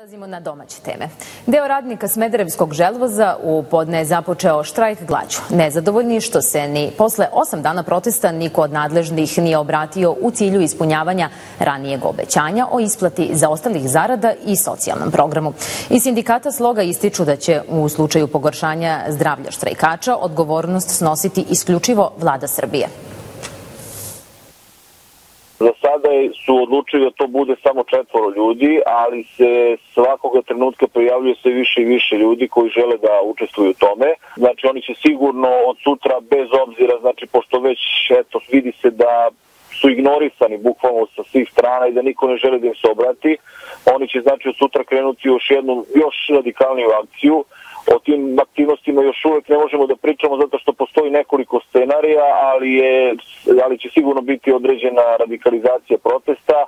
Prelazimo na domaće teme. Deo radnika Smederevskog želvoza u podne je započeo štrajk glađu. Nezadovoljni što se ni posle osam dana protesta niko od nadležnih nije obratio u cilju ispunjavanja ranijeg obećanja o isplati za ostalih zarada i socijalnom programu. I sindikata sloga ističu da će u slučaju pogoršanja zdravlja štrajkača odgovornost snositi isključivo vlada Srbije. Za sada su odlučili da to bude samo četvoro ljudi, ali se svakoga trenutka pojavljuje sve više i više ljudi koji žele da učestvuju u tome. Znači oni će sigurno od sutra bez obzira, znači pošto već eto, vidi se da su ignorisani bukvalno sa svih strana i da niko ne želi da im se obrati, oni će znači od sutra krenuti još jednu, još radikalniju akciju o tim aktivnostima još uvek ne možemo da pričamo zato što postoji nekoliko scenarija, ali, je, ali će sigurno biti određena radikalizacija protesta.